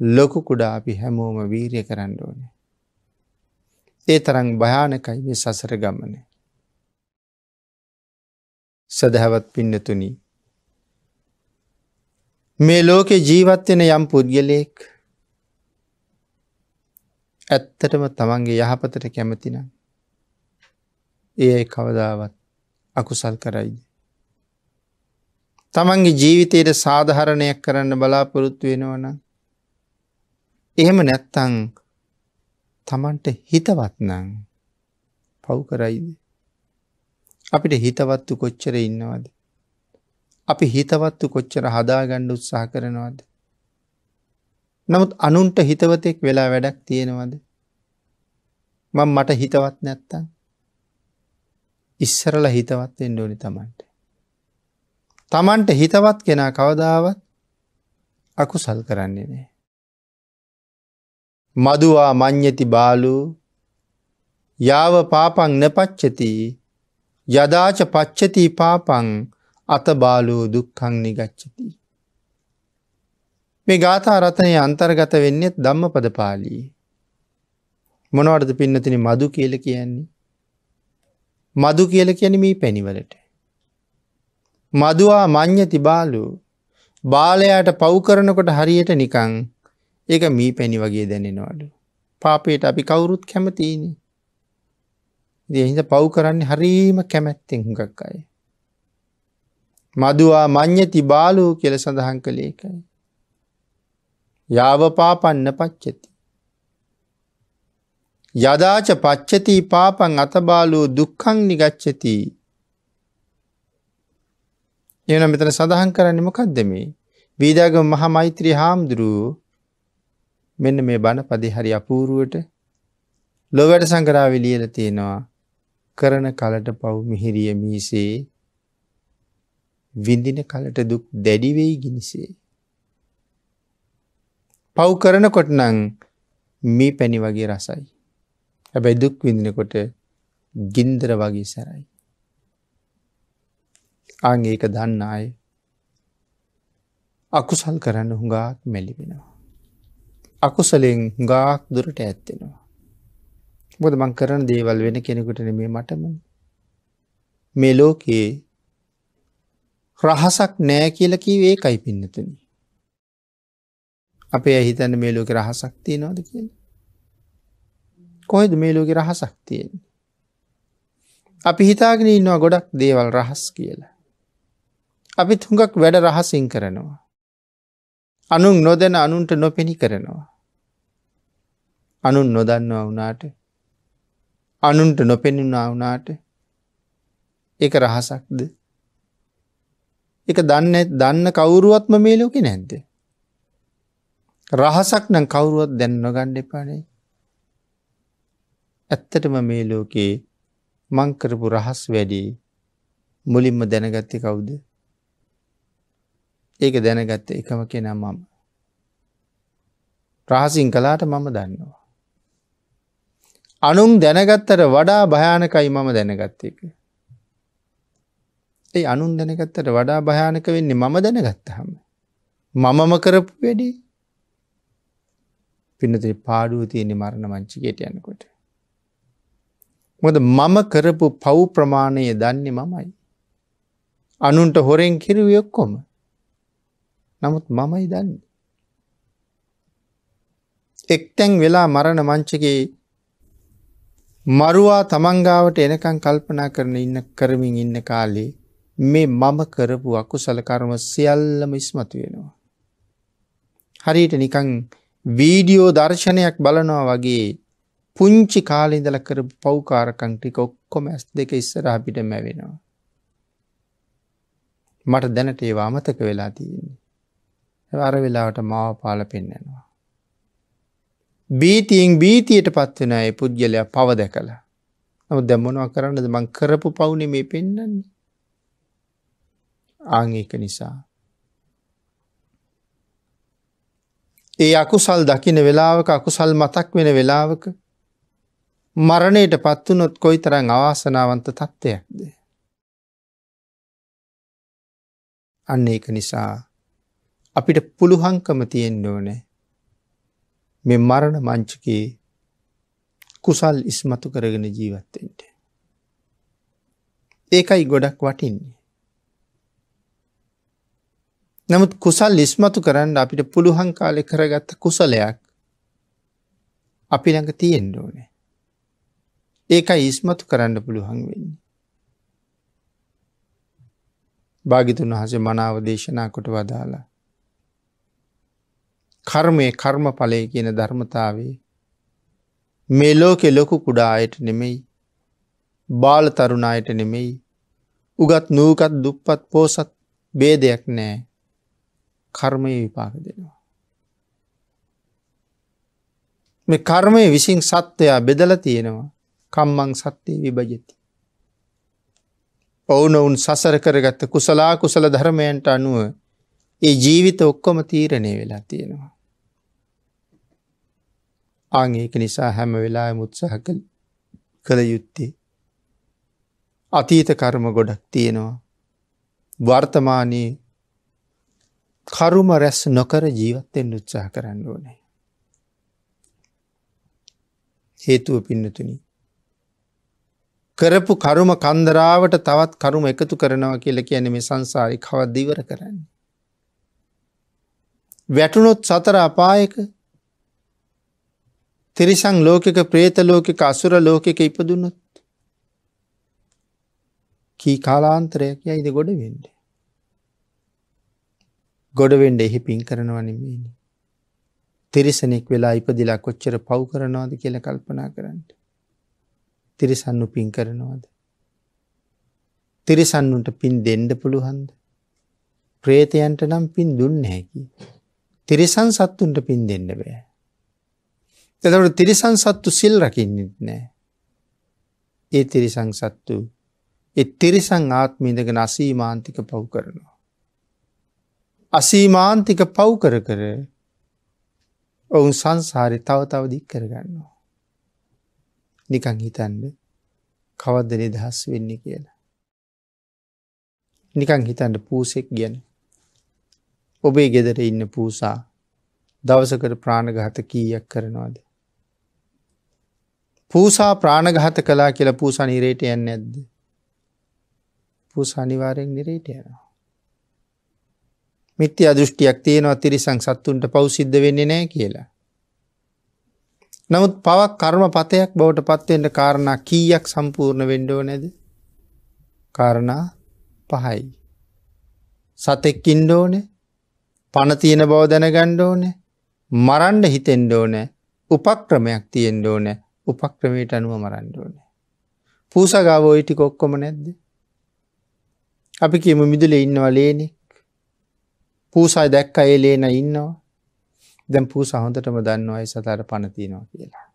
ලොකු කුඩා අපි හැමෝම වීරිය කරන්න ඕනේ. ඒ තරං භයානකයි මේ සසර ගමන. සදහැවත් පින්නතුනි. මේ ලෝකෙ ජීවත්වෙන යම් පුද්ගලයෙක් ඇත්තටම තමන්ගේ යහපතට කැමතිනම් ඒ කවදාවත් අකුසල් කරයිද. තමන්ගේ ජීවිතයට සාධහරණයක් කරන්න බලාපොරොත්තු වෙනවන එහෙම නැත්තං තමන්ට හිතවත්නං පව් කරයිද. අපිට හිතවත්තු කොච්චර ඉන්නවද. අපි හිතවත්තු කොච්චර හදාගණ්ඩ උත්සාහ කරනවද. නමුත් අනුන්ට හිතවතෙක් වෙලා වැඩක් තියෙනවද. මං මට හිතවත් නැත්තන් ඉස්සරල හිතවත්වෙන් ඩෝනි තමන්ට. තමන්ට හිතවත් කෙනා කවදාවත් අකුසල් කරන්නේ නෑ. මදුවා මං්්‍යති බාලු යාව පාපං නපච්චති යදාච පච්චති පාපං අත බාලූ දුක්කං නිගච්චති. මේ ගාථා රතනය අන්තර්ගත වෙන්නෙත් ධම්ම පද පාලී. මොනවටද පින්නතින මදු කියල කියන්නේ. මදු කියල කියන මී පැණිවලට. මදවා මං්්‍ය තිබාලු බාලයාට පව් කරනකොට හරියට නිකං ඒක මී පැණි වගේ දැනෙනවලු. පාපයට අපි කවුරුත් කැමතිීනි. දෙහිද පව් කරන්නේ හරීම කැමැත්තෙන් හුඟක් අය. මදවා මං්්‍ය තිබාලූ කියල සඳහන් කළේකයි. යාවපාපන්න පච්චති. යදාච පච්චති පාපන් අතබාලූ දුක්කං නිගච්චති. එන මෙතන සඳහන් කරන්න මොකක්දමේ. වීදාගම මහ මෛත්‍රී හාමුදුරුව මෙන්න මේ බණ පදි හරි අපූරුවට ලොවැට සංකරාව ලියල තියෙනවා කරන කලට පව් මිහිරිය මීසේ විඳින කලට දුක් දැඩිවෙයි ගිනිසේ. පව් කරනකොට නං මේ පැණි වගේ රසයි. හැබැයි දුක් විඳිනකොට ගින්දර වගේ සැරයි. ආං ඒක දන්න අය අකුසල් කරන්න හුඟාක් මැලි වෙනවා. අකුසලෙන් හුඟාක් දුරට ඇත්තෙනවා. බොද මං කරන දේවල් වෙන කෙනෙකුට මේ මටම මේ ලෝකයේ රහසක් නෑ කියල කිවේ ඒකයි පින්නතුනි. අපේ හිතන්න මේ ලෝක රහසක් තියෙනවාද කියලා. කොහෙද මේ ලෝක රහසක් තියෙන. අපි හිතාගෙන ඉන්නවා ගොඩක් දේවල් රහස් කියලා. අපි තුඟක් වැඩ රහසින් කරනවා. අනුන් නොදැන අනුන්ට නොපෙනි කරනවා. අනුන් නොදන්නවා වුනාට අනුන්ට නොපෙනුනා වුනාට එක රහසක්ද එක දන්න දන්න කවුරුවත්ම මේ ලෝකෙ නැද්ද. රහසක් නම් කවුරුවත් දැන් නොගණ්ඩ එපානේ. ඇත්තටම මේ ලෝකයේ මංකරපු රහස් වැඩී මුලින්ම දැනගත්ත කවුද. ඒක දැනගත්ත එකම කෙනා මම. රහසින් කලාට මම දන්නවා. අනුන් දැනගත්තට වඩා භයානකයි මම දැනගත්ත එක. ඒ අනුන් දැනගත්තට වඩා භයානක වෙන්නේ මම දැනගත්තහම. මමම කරපු වැඩි පිනතේ පාඩුව තියෙන මරණ මංචිකයට යනකොට. මොද මම කරපු පව් ප්‍රමාණය දන්නේ මමයි. අනුන්ට හොරෙන් කිරුවයොක්කොම නමුත් මමයි දන්න. එක්තැන් වෙලා මරණ මංචකේ මරුවා තමන්ගාවට එනකං කල්පනා කරන ඉන්න කරමින් ඉන්න කාලේ මේ මම කරපු අකුසල කර්ම සියල්ලම ඉස්මතු වෙනවා. හරියට නිකං වීඩියෝ දර්ශනයක් බලනවා වගේ පුංචි කාලින්දල කර පව්කාරකංටික ඔක්කොම ඇස් දෙක ඉස්සරාපිට මැවෙනවා. මට දැනට ඒ අමතක වෙලා තියෙන්නේ. අර වෙලාවට මාව පාල පෙන්නෙනවා. බීතියෙන් බීතියට පත්වෙන ඒ පුද්ගලයා පව දැකලා. නම දැම්මනවා කරන්නද මං කරපු පවුන මේ පෙන්න්නන්නේ. ආංඒක නිසා. ඒ අකුසල් දකින වෙලාවක අකුසල් මතක් වෙන වෙලාවක මරණයට පත්වනොත් කොයි තරං අවාසනාවන්ත තත්ත්වයක්ද. අන්න ඒක නිසා අපිට පුළුහංකම තියෙන් ඕනෑ මේ මරණ මංචකයේ කුසල් ඉස්මතු කරගෙන ජීවත්තෙන්ට. ඒකයි ගොඩක් වටින්නේ. නමුත් කුසල් ඉස්මතු කරන්න අපිට පුළුවන් කාලෙ කරගත්ත කුසලයක් අපි ළඟ තියෙන්ඩ ඕනේ. ඒකයි ඉස්මතු කරන්න පුළුවන් වෙන්නේ. භාගිතුන් වහසේ මනාව දේශනා කොට වදාලා. කර්මය කර්ම පලය කියන ධර්මතාවේ මේ ලෝකෙ ලොකු කුඩා අයට නෙමෙයි බාල තරුණායට නෙමෙයි උගත් නූකත් දුප්පත් පෝසත් බේදයක් නෑ කර්මය විපාක දෙනවා. මේ කර්මය විසින් සත්වයා බෙදල තියෙනවා කම්මං සත්‍යය විභජති. ඔවුනොවුන් සසර කරගත්ත කුසලා කුසල ධර්මයන්ට අනුව ඒ ජීවිත ඔක්කොම තීරණය වෙලා තියෙනවා. ආංඒක නිසා හැම වෙලා මුත්සහ කළ කළ යුත්තේ. අතීත කර්ම ගොඩක් තියෙනවා. වර්තමානයේ කරුම රැස් නොකර ජීවත්තෙන් උත්සාහ කරන්න ඕනේ. හේතුව පින්නතුනි. කරපු කරුම කන්දරාවට තවත් කරුම එකතු කරනවා කියල කියන මේ සංසාරි කවත් දිවර කරන්න. වැටුනොත් සතර අපායක තිරිසං ලෝකක ප්‍රේත ලෝකක අසුර ලෝකක ඉපදුන්නොත් කී කාලාන්තරයක් යයිද ගොඩ වෙන්ඩ. ගොඩවෙන්ඩ එහි පින් කරනවනිමේනි. තිරිසනෙක් වෙලා ඉපදිලා කොච්චර පව් කරනවාද කියල කල්පනා කරන්නට. තිරිසන්නු පින් කරනවාද. තිරිසන්නුන්ට පින් දෙන්ඩ පුළුහන්ද. ප්‍රේතයන්ට නම් පින් දුන්න හැකි. තිරිසන් සත්තුන්ට පින් දෙන්න බෑ. එතකට තිරිසන් සත්තු සිල් රකින්නෙත් නෑ. ඒ තිරිසං සත්තු එ තිරිසං ආත්මීදගෙන අසීමාන්තික පව් කරනවා. අසීමාන්තික පව් කර කර ඔවුන් සංසාරය තව තව දික් කරගන්නවා. නිකං හිතන්ඩ කවද්ද නිදහස් වෙන්න කියලා. නිකං හිතන්ඩ පූසෙක් ගැන ඔබේ ගෙදර ඉන්න පූසා දවසකට ප්‍රාණගහත කීයක් කරනවාද. පූසා ප්‍රාණගහත කලා කියලා පූසා නිරේට යන්න ඇද්ද. පූසා අනිවාරයෙන් නිරේට යනවා. මිත්‍ය අදෘෂ්ටියක් තියෙනවා තිරිසං සත්තුන්ට පවසිද්ධ වෙන්නේ නෑ කියලා. නමුත් පවක් කර්ම පතයක් බවට පත්වෙන්ට කාරණා කීයක් සම්පූර්ණ වෙන්ඩෝ නැද කාරණා පහයි. සතෙක් ඉන්ඩෝනේ පණ තියෙන බව දැනගණ්ඩෝනේ මරන්ඩ හිතෙන්ඩෝනෑ උපක්‍රමයක් තියෙන්ඩෝනෑ උපක්‍රමයට අනුව මරන්ඩෝනෑ. පූසගාව ඔයිටි කොක්කොම නැද්ද. අපි කියම මිදුල ඉන්නවා ලේනෙක් පූසයි දැක්ක ඒලේන ඉන්නවා දැම් පූ සහොඳටම දන්නවායි සතර පණතිනවා කියලා.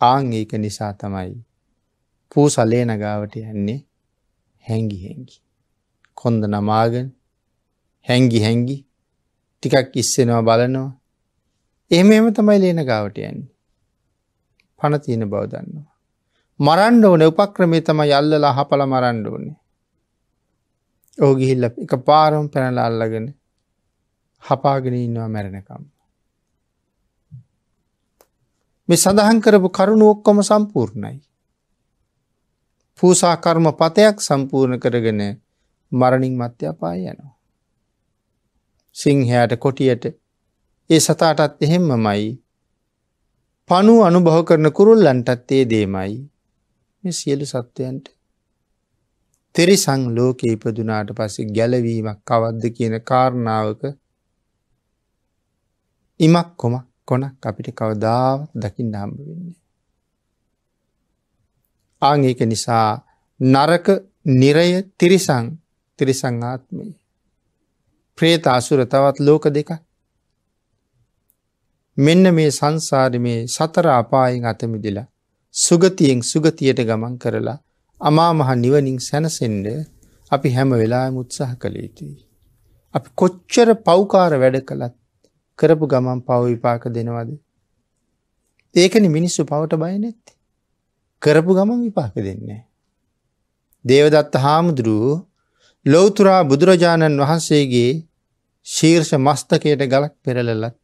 ආං ඒක නිසා තමයි පූ සලේන ගාවට යන්නේ හැංගි හැංගි. කොන්ද නමාගෙන හැංගි හැංගි ටිකක් ඉස්සෙනවා බලනවා එහෙම එම තමයි ලේන ගාවට යන්නේ. පණ තියෙන බව දන්නවා. මරන්ඩ ඕන උපක්‍රමේ තම යල්ලලා හපල මරන්ඩ ඕනේ. ඕගිහිල්ල එක පාරම් පැනල අල්ලගෙන හපාගෙන ඉන්නවා මැරණකම්. මේ සඳහන් කරපු කරුණු ඔක්කොම සම්පූර්ණයි. පූසාකර්ම පතයක් සම්පූර්ණ කරගෙන මරණින් මත්‍ය අපාය යනවා. සිංහයාට කොටියට ඒ සතාටත් එහෙම්මමයි පනු අනුභව කරන කුරුල්ලන්ටත් ඒ දේමයි මේ සියලු සත්වයන්ට තෙරිසං ලෝක ඉපදුනාට පස්සේ ගැලවීමක් කවද්ද කියන කාරණාවක ඉමක් කොමක් කොනක් අපිට කවදාව දකිින් හම්බ වෙන්නේ. ආං ඒක නිසා නරක නිරය තිරිසං තිරිසංආත්මය. ප්‍රේත අසුර තවත් ලෝක දෙක. මෙන්න මේ සංසාරි මේ සතර අපායෙන් අතමිදිලා. සුගතියෙන් සුගතියට ගමන් කරලා අමා මහ නිවනින් සැනසෙන්ඩ අපි හැම වෙලා මුත්සාහ කළ යුතුයි. අපි කොච්චර පෞකාර වැඩ කළත් කරපු ගමන් පව විපාක දෙනවද. ඒකන මිනිස්සු පවට බයනෙත්ති. කරපු ගමන් විපාක දෙන්නේ. දේවදත්ත හාමුදුරුවෝ ලොවතුරා බුදුරජාණන් වහන්සේගේ ශීර්ෂ මස්තකයට ගලක් පෙරලලත්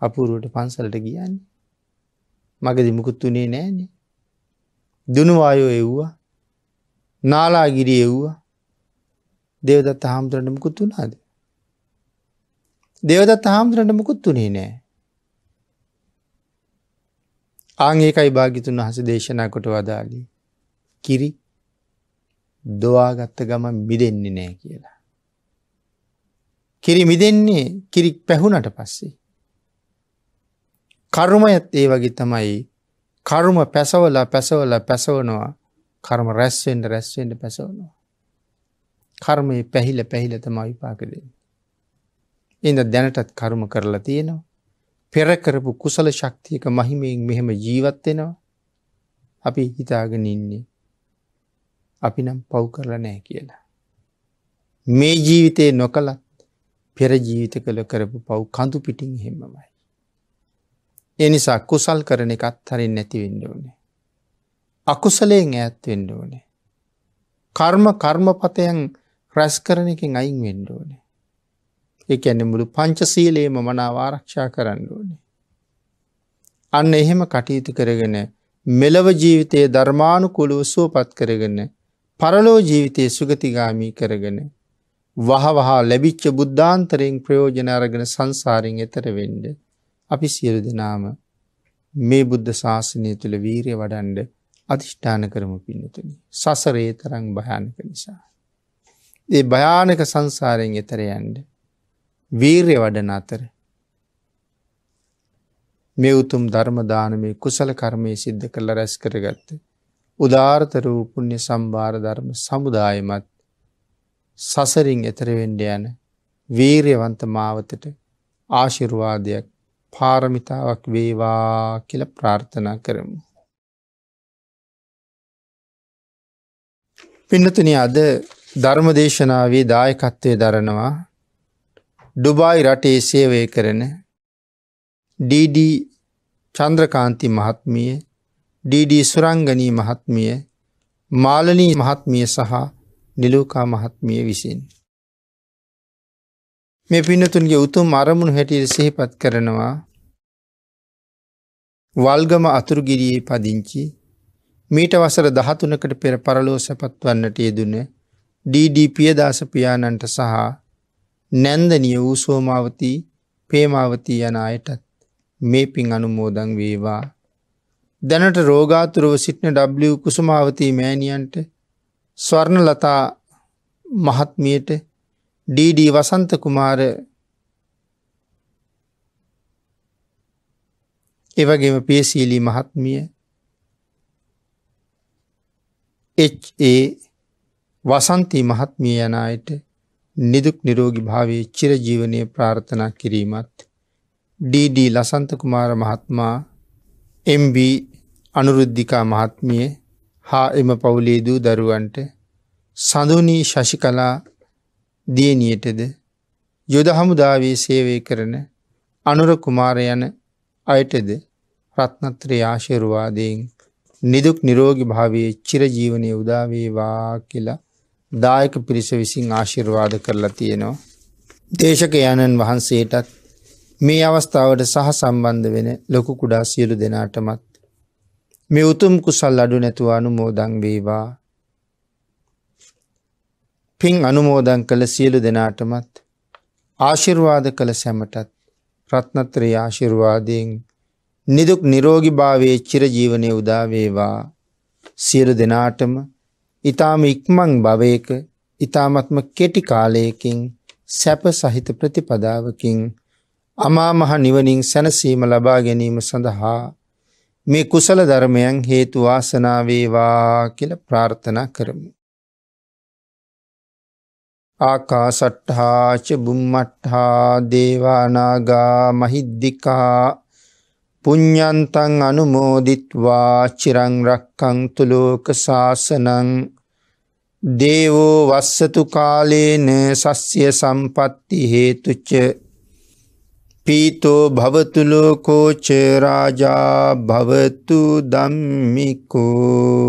අපුරුවට පන්සලට ගියන්නේ. මගදි මුකුත් වනේ නෑනේ. දුනුවායෝ එව්වා නාලාගිරි එව්වා දේවදත්ත හාමුදුරට මුකුත් වුණාද. දේවදත්ත හාමුදුරට මුකුත් වනේ නෑ. ආංඒකයි භාගිතුන් වහස දේශනා කොට වදාලී. කිරි දොවාගත්ත ගම මිදෙන්නේ නෑ කියලා. කිරි මිදෙන්නේ කිරි පැහුණට පස්සේ. කරුමයත් ඒ වගේ තමයි කරුම පැසවලා පැසවලා පැසවනවා කර්ම රැස්වෙන්ට රැස්වෙන්ට පැසවනවා. කර්මය පැහිල පැහිල තම විපාකදෙන්. එද දැනටත් කරුම කරලා තියෙනවා. පෙරකරපු කුසල ශක්තියක මහිමයෙන් මෙහෙම ජීවත්වෙනවා අපි හිතාගෙන ඉන්නේ අපි නම් පව් කරලා නෑ කියලා. මේ ජීවිතයේ නොකලත් පෙර ජීවිත කළ කරපු පව් කඳු පිටිං හෙමමයි. එනිසා කුසල් කරන එකත් හරින් නැතිවෙන්න ඕනේ. අකුසලයෙන් ඈත් වෙන්න ඕනේ. කර්ම කර්මපතයන් රැස් කරන එකින් අයින් වෙන්න ඕනේ. එක ඇන්න මුළු පංචසීලේම මනාව ආරක්ෂා කරන්න ඕනේ. අන්න එහෙම කටයුතු කරගෙන මෙලව ජීවිතයේ ධර්මානු කුළුව සුවපත් කරගන්න පරලෝ ජීවිතය සුගතිගාමී කරගෙන වහ වහා ලැබිච්ච බුද්ධාන්තරයෙන් ප්‍රයෝජන අරගෙන සංසාරෙන් එතර වෙන්ඩ අපි සියලු දෙනාම මේ බුද්ධ ශාසනය තුළ වීරය වඩන්ඩ අධිෂ්ඨාන කරමු පින්නතුනි සසරේ තරං භයානක නිසා. ඒ භයානක සංසාරයෙන් එතර යන්ඩ වීර්ය වඩන අතර මේ උතුම් ධර්මදානමේ කුසල කර්මය සිද්ධ කළ රැස් කරගත්ත. උදාර්තර වූ පුුණ්‍ය සම්භාර ධර්ම සමුදායමත් සසරින් එතරවෙන්ඩ යන වීර්යවන්ත මාවතට ආශිර්වාදයක් පාරමිතාවක් වේවා කියල ප්‍රාර්ථනා කරමු. පින්නතුන අද ධර්මදේශනාවේ දායකත්වය දරනවා ඩුබායි රටේ සේවය කරන ඩඩ චන්ද්‍රකාන්ති මහත්මිය ඩඩ සුරංගනී මහත්මිය මාලනී මහත්මිය සහ නිලූකා මහත්මිය විසින්. මේ පිනතුන්ගේ උතුම් අරමුණු හැටියට සෙහිපත් කරනවා. වල්ගම අතුරුගිරියේ පදිංචි. මීට වසර දහතුනකට පෙර පරලෝ සැපත් වන්නට යෙදුන ඩඩ පියදාස පියාණන්ට සහ නැන්දනිය වූ සෝමාවතී පේමාවතී යන අයටත් මේ පින් අනුමෝදං වේවා. දැනට රෝගාතුරව සිටින W කුසුමාවතී මෑණියන්ට ස්වර්ණ ලතා මහත්මියට ඩඩ වසන්ත කුමාර එවගේම පියසීලී මහත්මිය ඒ වසන්තී මහත්මිය යනයට නිදුක් නිරෝගි භාවේ චිරජීවනය ප්‍රාර්ථනා කිරීමත් ඩඩ ලසන්ත කුමාර මහත්මා MB අනුරුද්ධිකා මහත්මිය හා එම පවුලේදූ දරුවන්ට සඳුනී ශශිකලා දියනියටද යොද හමුදාවේ සේවය කරන අනුර කුමාරයන අයටද? රත්නත්‍රය ආශිරුවාදයෙන් නිදුක් නිරෝගි භාවයේ චිරජීවනය උදාවේවා කියලා දායක පිරිස විසින් ආශිර්වාද කරලා තියෙනවා. දේශක යනන් වහන්සේටත් මේ අවස්ථාවට සහ සම්බන්ධ වෙන ලොකු කුඩා සියලු දෙනාටමත් මේ උතුම් කුසල් අඩු නැතුව අනුමෝදං වේවා. පින් අනුමෝදන් කළ සියලු දෙනාටමත් ආශිර්වාද කළ සැමටත් රත්නත්‍රයේ ආශිර්වාදයෙන් නිදුක් නිරෝගි භාවයේ චිරජීවනය උදාවේවා සියලු දෙනාටම ඉතාම ඉක්මං භවයක ඉතාමත්ම කෙටි කාලයකින් සැප සහිත ප්‍රතිපදාවකින් අමා මහ නිවනින් සැනසීම ලබා ගැනීම සඳහා මේ කුසල ධර්මයන් හේතු වාසනා වේවා කියලා ප්‍රාර්ථනා කරමු. ආකාසට්ඨා ච බුම්මට්ඨා දේවානාගා මහිද්దికා පුඤ්ඤන්තං අනුමෝදිත්වා චිරං රක්ඛන්තු ලෝක සාසනං දේවෝ වස්සතු කාලේන සස්්‍ය සම්පත්ති හේතුච්ච පීතෝ භවතු ලෝකෝ ච රාජා භවතු ධම්මිකෝ